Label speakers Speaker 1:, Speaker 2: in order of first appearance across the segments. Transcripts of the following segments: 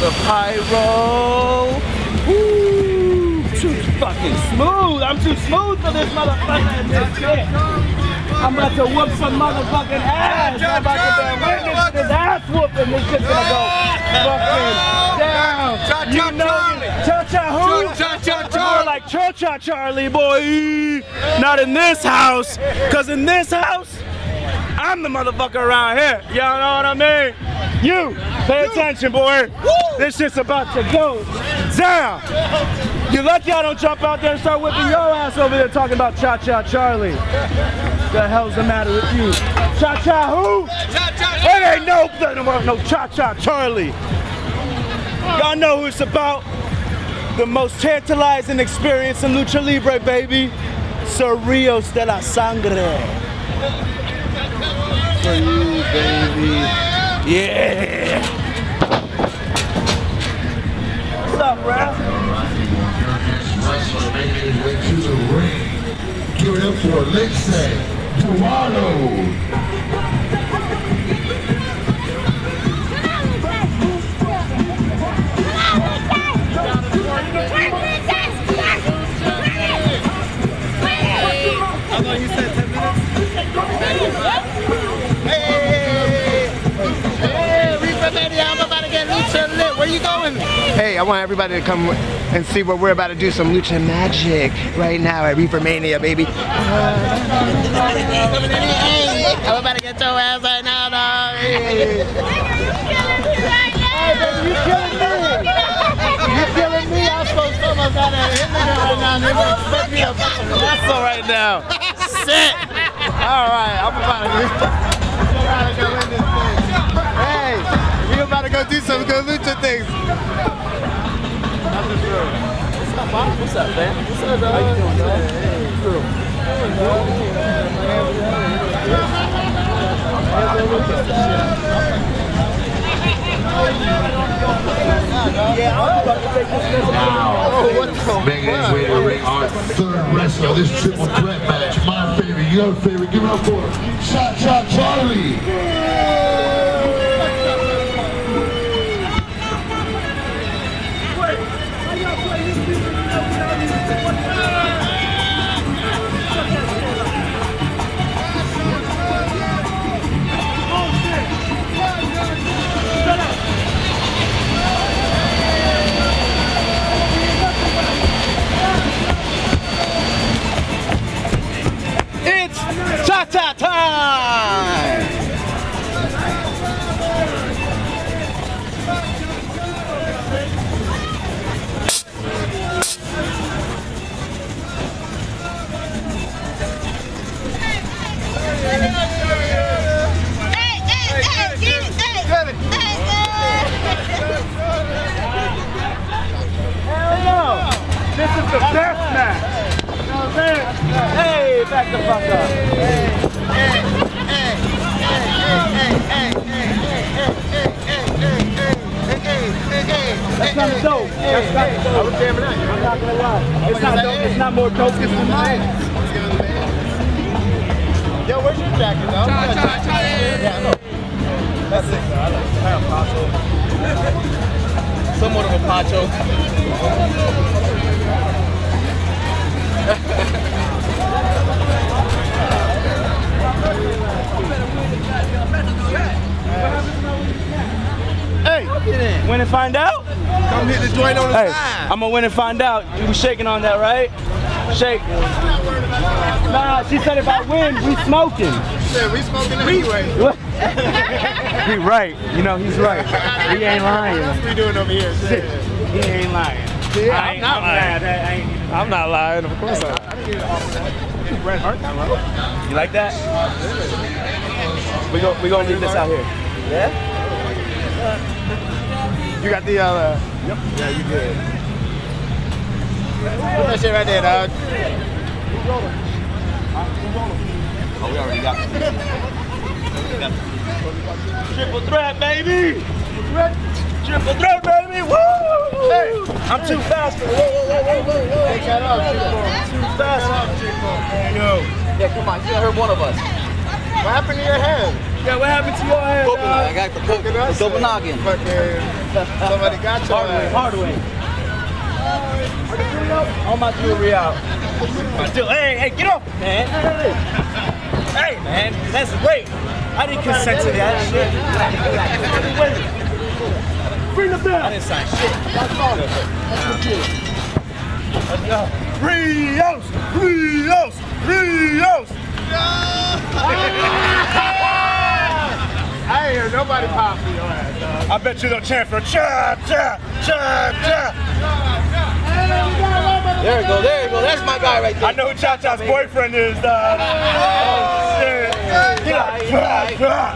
Speaker 1: the pyro. Woo! Too fucking smooth. I'm too smooth for this motherfucker. This shit. I'm about to whoop some motherfucking ass. I'm about to witness this ass whooping. This shit's gonna go fucking down. You know, cha-cha who?
Speaker 2: Cha-cha
Speaker 1: More like cha-cha Charlie, boy. Not in this house, cause in this house, I'm the motherfucker around here. Y'all know what I mean? You, pay attention, boy. This shit's about to go down. You're lucky I don't jump out there and start whipping your ass over there talking about cha-cha Charlie. The hell's the matter with you? Cha-cha who? It ain't no, no, no cha-cha Charlie. Y'all know who it's about. The most tantalizing experience in lucha libre, baby. Rios de la Sangre. For you, baby. Yeah. What's up, Ralph?
Speaker 3: Wrestler making his way to the ring. Give it up for Alexei
Speaker 4: I want everybody to come and see what we're about to do. Some lucha magic right now at Reefer Mania, baby. I'm about to get your ass right now, dog. Hey. You killing me? You killing me? I'm supposed to almost out of hit me right now. They gonna expect me to fucking wrestle right now. Shit. All right, I'm about to, I'm about to go in this thing. Hey, we about to go do some good lucha things.
Speaker 1: What's up, man? What's up, dog? How you doing, dog?
Speaker 3: Now, making his way to ring, our third wrestler, this triple threat match. My favorite, your favorite. Give it up for Cha Cha Charlie.
Speaker 1: Hey, back the fuck up. That's kind of dope. That's kind of dope. I was jamming out. I'm not gonna lie. It's not dope. It's not more dope than mine.
Speaker 4: Yo, where's your jacket, though? Yeah, I know.
Speaker 1: That's it. Though. I have poncho. Somewhat of a poncho. Hey, win and find out?
Speaker 4: Come hit the joint on the
Speaker 1: Hey,
Speaker 4: side.
Speaker 1: I'm gonna win and find out. You was shaking on that, right? Shake. Nah, she said if I win, we smoking.
Speaker 4: Yeah, we smoking anyway.
Speaker 1: he right. You know, he's right. He ain't lying.
Speaker 4: What we doing over here?
Speaker 1: Shit, He ain't lying.
Speaker 4: Yeah,
Speaker 1: I
Speaker 4: I'm not
Speaker 1: I'm
Speaker 4: lying.
Speaker 1: I ain't-
Speaker 2: I'm not lying, of course not.
Speaker 4: Bret Hart, bro.
Speaker 1: You like that? We go. We gonna leave this out here. Yeah.
Speaker 4: You got the uh. Yep. Yeah, you good. Put that shit right there, dog.
Speaker 1: Oh, we already got. Triple threat, baby. Triple threat, baby. Woo! Hey, I'm too fast for Whoa, whoa, whoa, whoa, whoa, whoa.
Speaker 4: Take that off, Chico.
Speaker 1: Too fast.
Speaker 4: Yo.
Speaker 1: Yeah, come on. You heard one of us.
Speaker 4: What happened to your hand?
Speaker 1: Yeah, what happened to your head?
Speaker 5: Coconut. I got the coconut. Double noggin.
Speaker 4: Fucking somebody got your
Speaker 1: Hard way,
Speaker 4: ass.
Speaker 1: hard way. All my jewelry out. My jewelry. Hey, hey, get off, man. Hey, man, that's wait. I didn't consent to that shit. Bring the bell. I didn't sign shit. That's all. Let's go. Rios, Rios, Rios.
Speaker 4: I ain't hear nobody pop for your ass, dog.
Speaker 1: I bet you they'll chant for cha cha cha cha.
Speaker 5: There you go. There you go. That's my guy right there.
Speaker 1: I know who Cha Cha's boyfriend is, dog. Oh shit. He like, cha cha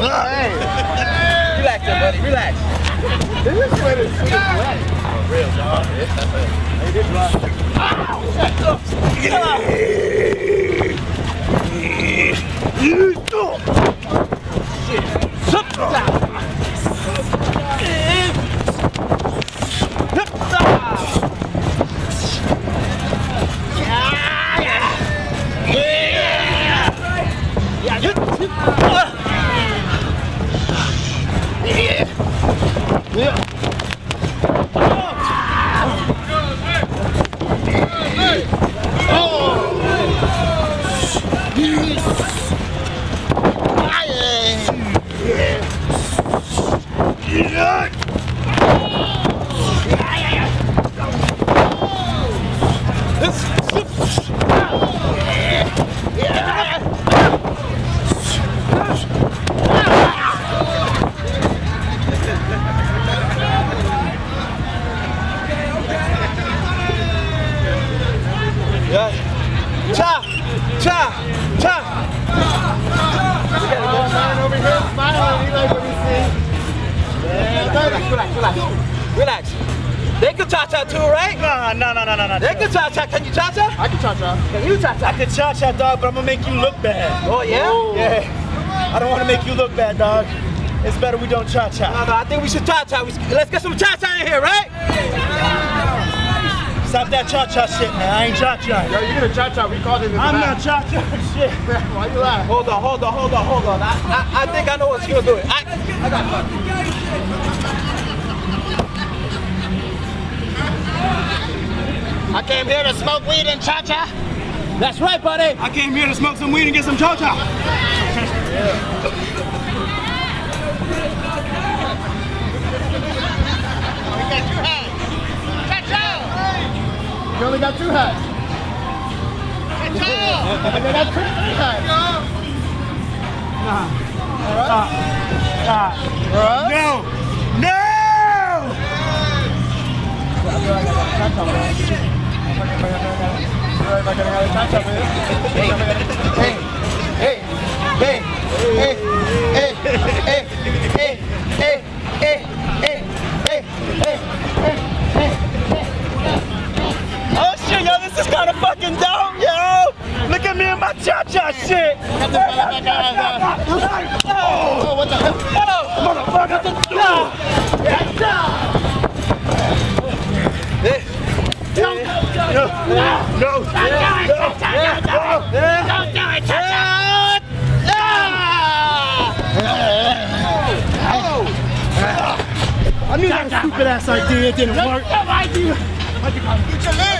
Speaker 1: cha.
Speaker 5: Relax there, buddy. Relax.
Speaker 4: This is where this shit is right.
Speaker 5: Real, dog. Hey,
Speaker 4: this rock. Ow! Shut up. Get out. Shit. Shut up. Yeah! Yeah!
Speaker 5: Yeah! Yeah! 哎呀 can too, right?
Speaker 1: Nah, nah, nah, nah, nah, nah.
Speaker 5: They can cha-cha. Can you cha-cha?
Speaker 4: I can cha-cha.
Speaker 5: Can you cha-cha?
Speaker 1: I can cha cha, dog, but I'm gonna make you look bad.
Speaker 5: Oh, yeah? Oh.
Speaker 1: Yeah. I don't wanna make you look bad, dog. It's better we don't cha cha.
Speaker 5: No, no, I think we should cha-cha. Let's get some cha-cha in here, right?
Speaker 1: Stop that cha cha shit, man. I ain't cha cha.
Speaker 4: Yo, you gonna cha-cha, we called it in the
Speaker 1: I'm
Speaker 4: back.
Speaker 1: not cha cha shit.
Speaker 4: Why you laughing?
Speaker 5: Hold on, hold on, hold on, hold on. I, I, I think I know what's gonna do it. I, I got it.
Speaker 4: I came here to smoke weed and cha-cha.
Speaker 5: That's right, buddy.
Speaker 1: I came here to smoke some weed and get some cha cha.
Speaker 4: We got two hats. Cha-cha. You only got two hats. Cha-cha. And then that's three hats. Alright?
Speaker 1: No! No!
Speaker 4: Hey, hey, hey, hey, hey, hey, hey, hey, hey, hey, hey, hey, hey.
Speaker 1: Oh shit, yo, this is kind of fucking dope, yo! Look at me and my cha cha shit! Oh,
Speaker 4: what the hell?
Speaker 1: motherfucker! No, no, No! Don't knew that stupid ass idea it didn't work. I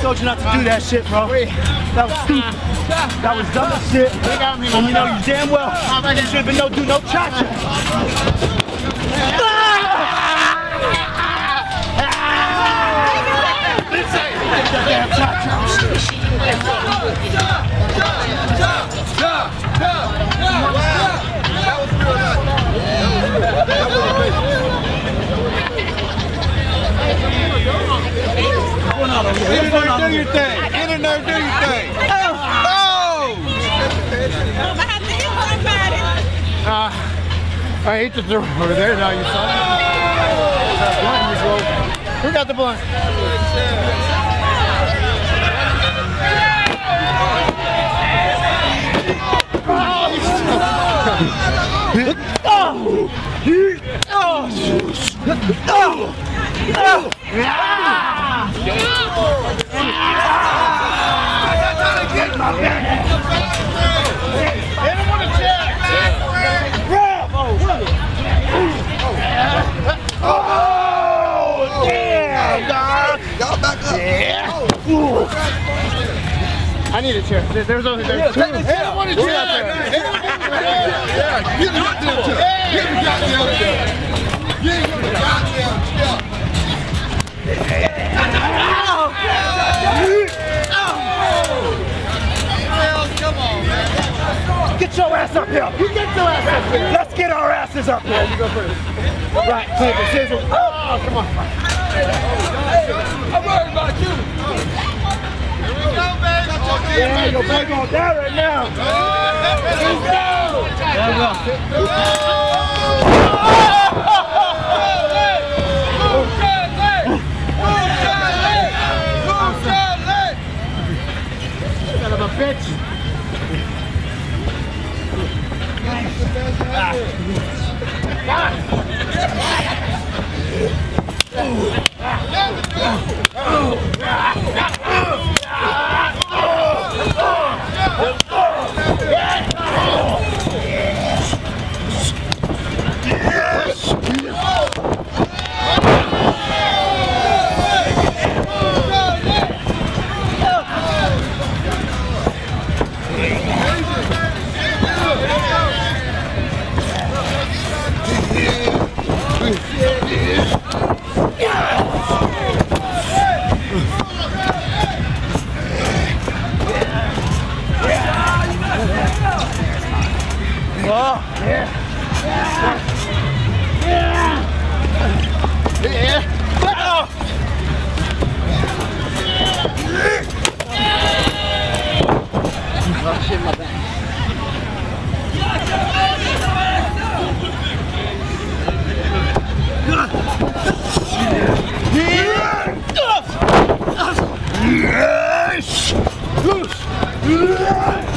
Speaker 1: told you not to do that shit, bro. That was stupid. That was dumb as shit. And you know you damn well you should have been no do no cha
Speaker 4: do your thing. Get in there, do your thing. Oh! I hate to throw over there now, you broke. Who got the blunt? Oh, I need a chair. There- There's only there's two.
Speaker 5: Take the chair.
Speaker 3: What a chair! Yeah, yeah, Get the goddamn chair! Get the goddamn chair! Get the goddamn chair!
Speaker 4: Come on, man.
Speaker 1: Get your ass up here.
Speaker 4: You get your ass up here.
Speaker 1: Let's get our asses up here.
Speaker 4: You go first. Right, paper, scissors. Oh, come on.
Speaker 5: I'm worried about you.
Speaker 4: Here we go, baby.
Speaker 1: Yeah, you're big on that right now.
Speaker 4: Son of a bitch. Yeah! よし。よし。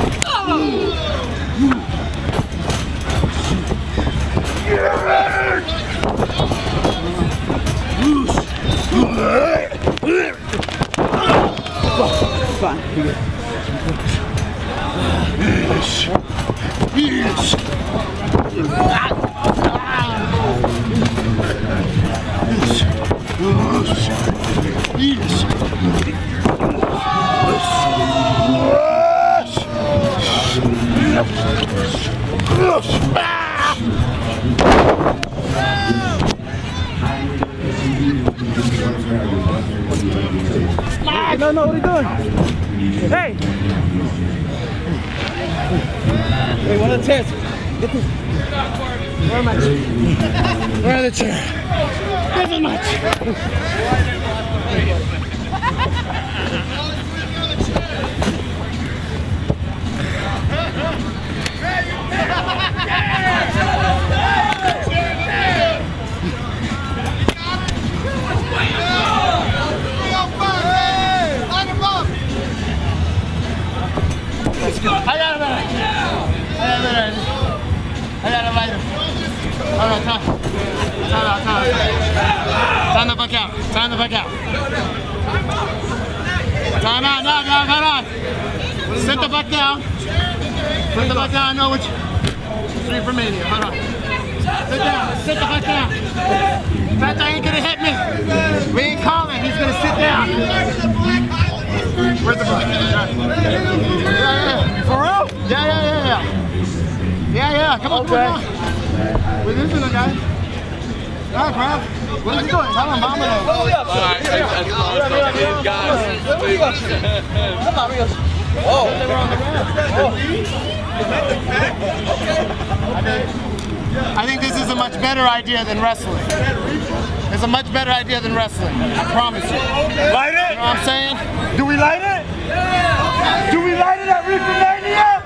Speaker 1: No, no, what are you doing? Hey! Hey, one of the chairs. Get this. Where am I? Where are the chair? This is my chair.
Speaker 4: Time the fuck out. Time the fuck out. Time out, no, no, hold on. Sit the fuck down. Sit the fuck down, I know what you... Three from Mania, hold on. Sit down, sit the fuck down. That ain't gonna hit me. We ain't calling, he's gonna sit down. Where's the black? Yeah, yeah.
Speaker 1: For real?
Speaker 4: Yeah, yeah, yeah, yeah. Yeah, yeah. Come on,
Speaker 1: Okay.
Speaker 4: come on. We're losing the right, bro. What is he doing? Tell him, mama.
Speaker 5: All right, that's guys.
Speaker 4: I think this is a much better idea than wrestling. It's a much better idea than wrestling. I promise you. You
Speaker 1: Light it?
Speaker 4: You know what I'm saying?
Speaker 1: Do we light it? Do we light it at Reefer Mania?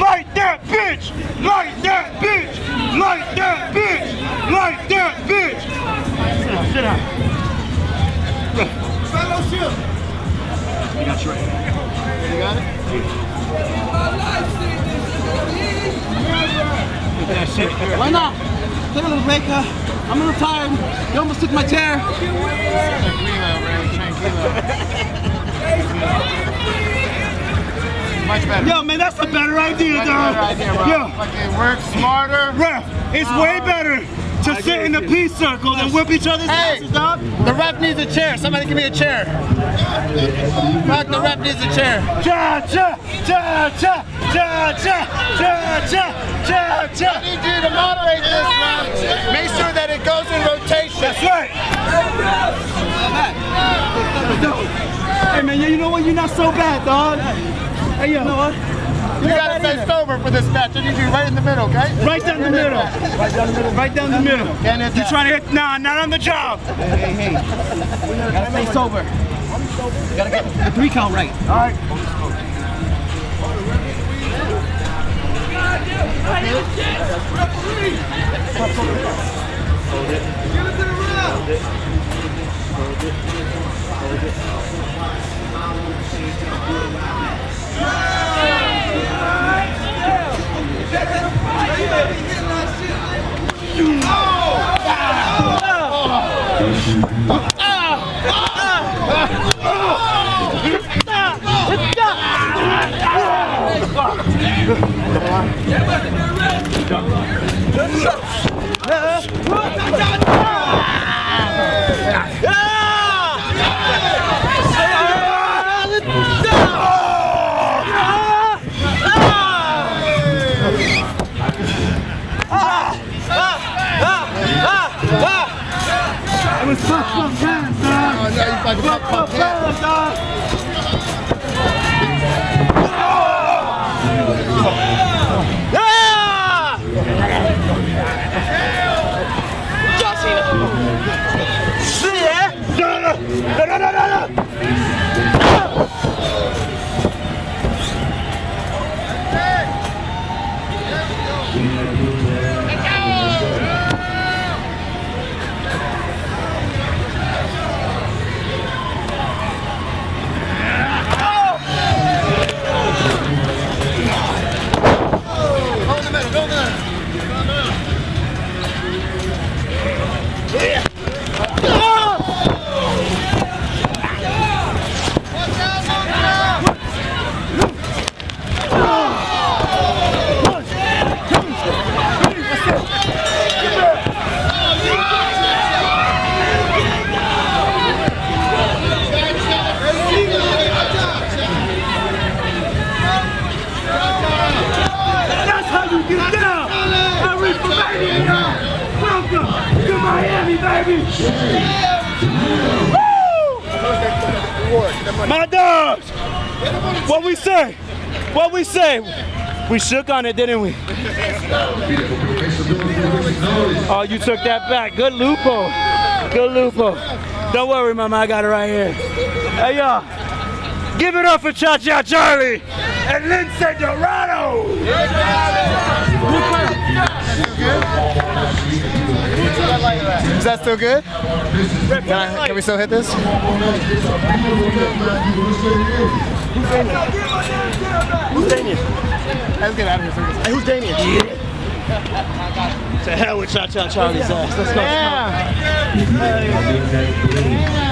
Speaker 1: Light that bitch! Light that bitch! Light that bitch! Light that bitch! Sit down. Fellowship! You got you right here.
Speaker 4: You got it?
Speaker 5: Why not? Take a little break. Uh, I'm a little tired. You almost took my chair.
Speaker 4: Much better.
Speaker 1: Yo, man, that's a better idea,
Speaker 4: Much
Speaker 1: dog.
Speaker 4: better idea, bro.
Speaker 1: Yo,
Speaker 4: Fucking work smarter.
Speaker 1: ref, it's way uh-huh. better to sit in the peace circles and whip each other's
Speaker 4: Hey,
Speaker 1: asses, dog.
Speaker 4: the ref needs a chair. Somebody give me a chair. Fuck, the ref needs a chair.
Speaker 1: Cha cha cha cha cha cha cha cha cha
Speaker 4: I need you to moderate this one. Make sure that it goes in rotation.
Speaker 1: That's right. Hey man, you know what? You're not so bad, dog. Hey yo, you know what?
Speaker 4: You gotta stay sober for this match. I need you right in the middle, okay?
Speaker 1: Right down the middle. Right down the middle. Right down the middle.
Speaker 4: Can't hit
Speaker 1: You
Speaker 4: that.
Speaker 1: trying to hit? Nah, not on the job. Hey, hey.
Speaker 5: Gotta stay sober. Gotta get the three count right.
Speaker 1: All right. 怎么了 What we say? What we say? We shook on it, didn't we? Oh, you took that back. Good loophole. Good loophole. Don't worry, mama. I got it right here. Hey, y'all. Give it up for Cha Cha Charlie and Lince Dorado.
Speaker 4: Is that still good? Can, I, can we still hit this?
Speaker 1: Who's Damien?
Speaker 4: Let's get out of here.
Speaker 1: Hey, who's Damien? To hell with Cha Cha Charlie's ass. Let's go.
Speaker 4: Yeah.